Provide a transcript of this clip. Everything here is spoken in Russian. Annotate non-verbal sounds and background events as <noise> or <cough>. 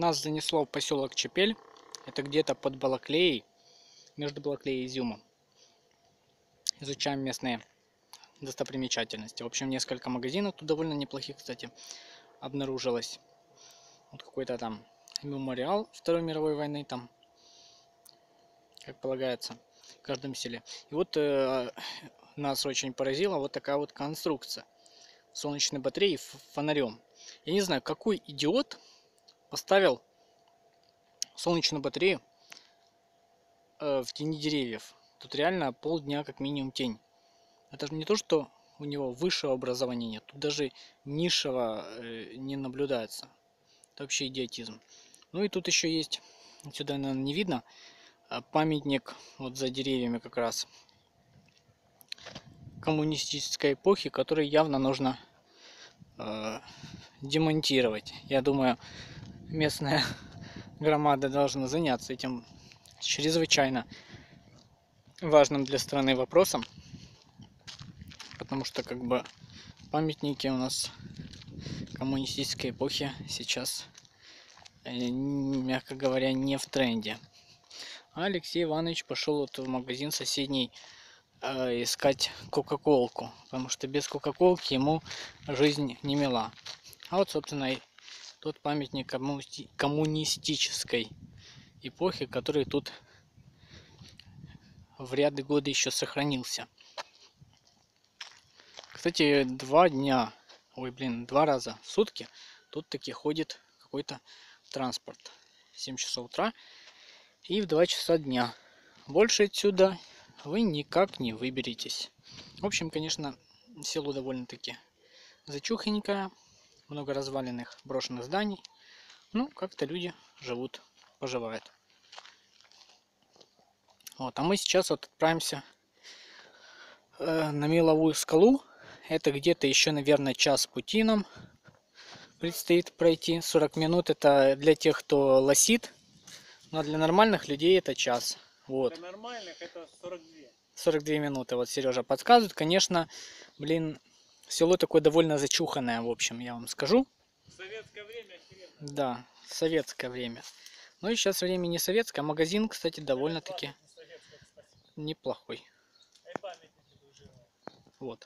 Нас занесло в поселок Чепель. Это где-то под Балаклеей, между Балаклеей и Изюмом. Изучаем местные достопримечательности. В общем, несколько магазинов тут довольно неплохих, кстати, обнаружилось. Вот какой-то там мемориал Второй мировой войны там, как полагается, в каждом селе. И вот э, нас очень поразила вот такая вот конструкция. Солнечной батареи фонарем. Я не знаю, какой идиот поставил солнечную батарею э, в тени деревьев. Тут реально полдня как минимум тень. Это же не то, что у него высшего образования нет. Тут даже низшего э, не наблюдается. Это вообще идиотизм. Ну и тут еще есть, сюда, наверное, не видно, а памятник вот за деревьями как раз коммунистической эпохи, который явно нужно э, демонтировать. Я думаю, местная <laughs> громада должна заняться этим чрезвычайно важным для страны вопросом, потому что как бы памятники у нас коммунистической эпохи сейчас, э, мягко говоря, не в тренде. А Алексей Иванович пошел вот в магазин соседний э, искать кока-колку, потому что без кока-колки ему жизнь не мила. А вот, собственно, тот памятник коммунистической эпохи, который тут в ряды года еще сохранился. Кстати, два дня, ой, блин, два раза в сутки тут таки ходит какой-то транспорт. 7 часов утра и в 2 часа дня. Больше отсюда вы никак не выберетесь. В общем, конечно, село довольно-таки зачухонькое, много разваленных брошенных зданий. Ну, как-то люди живут, поживают. Вот, а мы сейчас вот отправимся э, на Меловую скалу. Это где-то еще, наверное, час пути нам предстоит пройти. 40 минут это для тех, кто лосит. Но для нормальных людей это час. Вот. Для нормальных это 42. 42 минуты, вот Сережа подсказывает. Конечно, блин, село такое довольно зачуханное, в общем, я вам скажу. Советское время. Да, советское время. Ну и сейчас время не советское. Магазин, кстати, довольно-таки неплохой. Вот.